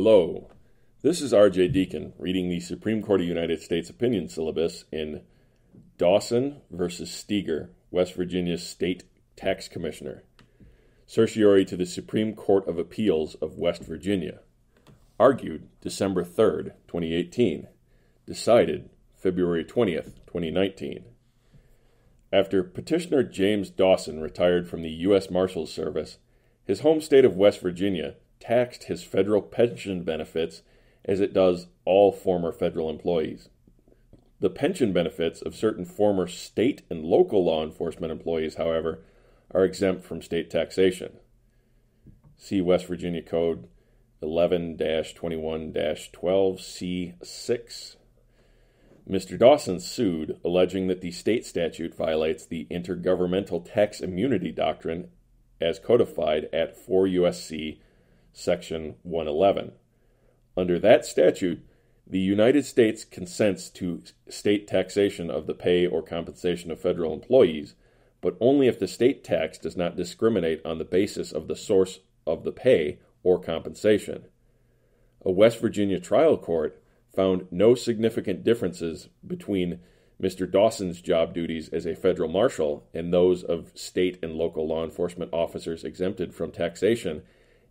Hello, this is RJ Dieken reading the Supreme Court of United States opinion syllabus in Dawson versus Steager, West Virginia's State Tax Commissioner, certiorari to the Supreme Court of Appeals of West Virginia. Argued December 3rd, 2018. Decided February 20th, 2019. After petitioner James Dawson retired from the U.S. Marshals Service, his home state of West Virginia taxed his federal pension benefits as it does all former federal employees. The pension benefits of certain former state and local law enforcement employees, however, are exempt from state taxation. See West Virginia Code 11 21 12 C6. Mr. Dawson sued, alleging that the state statute violates the Intergovernmental Tax Immunity Doctrine as codified at 4 U.S.C. Section 111. Under that statute, the United States consents to state taxation of the pay or compensation of federal employees, but only if the state tax does not discriminate on the basis of the source of the pay or compensation. A West Virginia trial court found no significant differences between Mr. Dawson's job duties as a federal marshal and those of state and local law enforcement officers exempted from taxation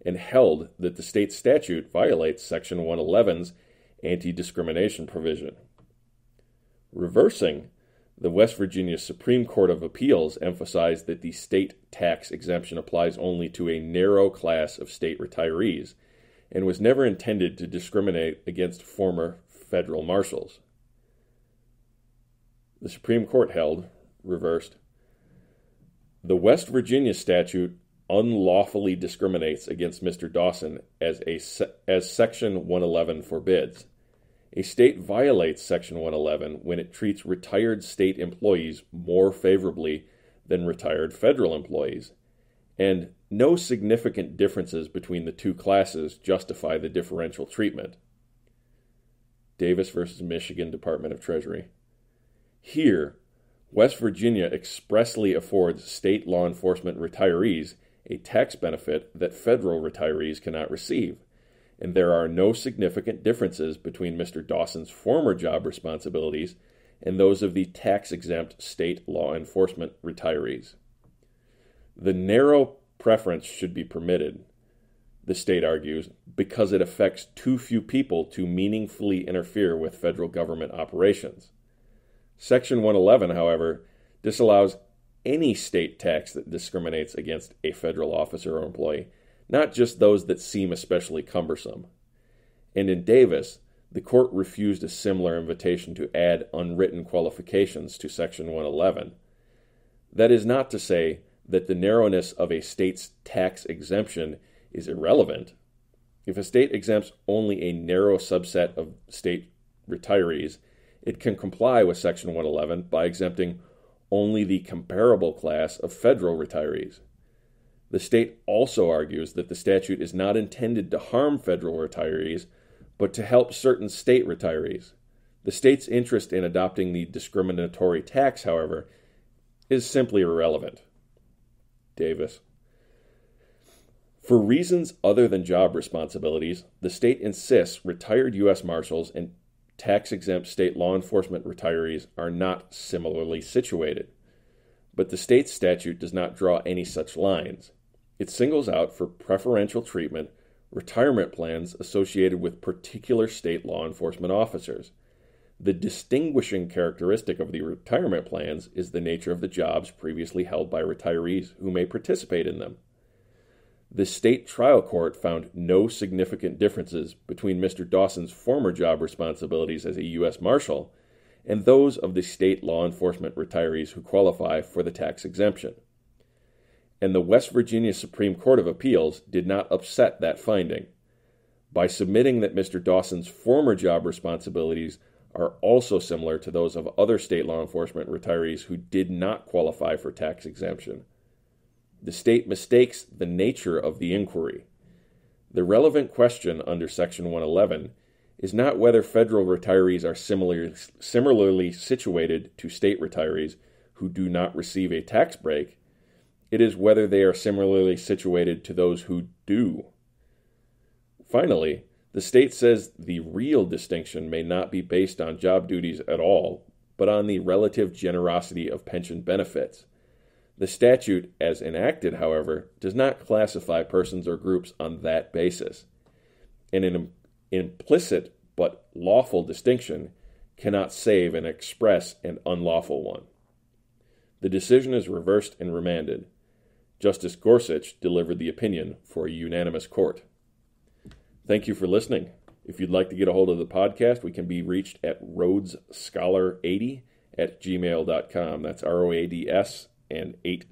and held that the state statute violates Section 111's anti discrimination provision. Reversing, the West Virginia Supreme Court of Appeals emphasized that the state tax exemption applies only to a narrow class of state retirees and was never intended to discriminate against former federal marshals. The Supreme Court held, reversed, the West Virginia statute unlawfully discriminates against Mr. Dawson as, a, as Section 111 forbids. A state violates Section 111 when it treats retired state employees more favorably than retired federal employees, and no significant differences between the two classes justify the differential treatment. Davis versus Michigan Department of Treasury. Here, West Virginia expressly affords state law enforcement retirees a tax benefit that federal retirees cannot receive, and there are no significant differences between Mr. Dawson's former job responsibilities and those of the tax exempt state law enforcement retirees. The narrow preference should be permitted, the state argues, because it affects too few people to meaningfully interfere with federal government operations. Section 111, however, disallows any state tax that discriminates against a federal officer or employee, not just those that seem especially cumbersome. And in Davis, the court refused a similar invitation to add unwritten qualifications to Section 111. That is not to say that the narrowness of a state's tax exemption is irrelevant. If a state exempts only a narrow subset of state retirees, it can comply with Section 111 by exempting only the comparable class of federal retirees. The state also argues that the statute is not intended to harm federal retirees, but to help certain state retirees. The state's interest in adopting the discriminatory tax, however, is simply irrelevant. Davis. For reasons other than job responsibilities, the state insists retired U.S. Marshals and tax exempt state law enforcement retirees are not similarly situated. But the state statute does not draw any such lines. It singles out for preferential treatment retirement plans associated with particular state law enforcement officers. The distinguishing characteristic of the retirement plans is the nature of the jobs previously held by retirees who may participate in them. The state trial court found no significant differences between Mr. Dawson's former job responsibilities as a U.S. Marshal and those of the state law enforcement retirees who qualify for the tax exemption. And the West Virginia Supreme Court of Appeals did not upset that finding. By submitting that Mr. Dawson's former job responsibilities are also similar to those of other state law enforcement retirees who did not qualify for tax exemption the state mistakes the nature of the inquiry. The relevant question under Section 111 is not whether federal retirees are similar, similarly situated to state retirees who do not receive a tax break. It is whether they are similarly situated to those who do. Finally, The state says the real distinction may not be based on job duties at all, but on the relative generosity of pension benefits. The statute, as enacted, however, does not classify persons or groups on that basis. And an implicit but lawful distinction cannot save an express and unlawful one. The decision is reversed and remanded. Justice Gorsuch delivered the opinion for a unanimous court. Thank you for listening. If you'd like to get a hold of the podcast, we can be reached at rhodesscholar80 at gmail.com. That's R O A D S and 80.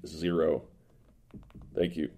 Thank you.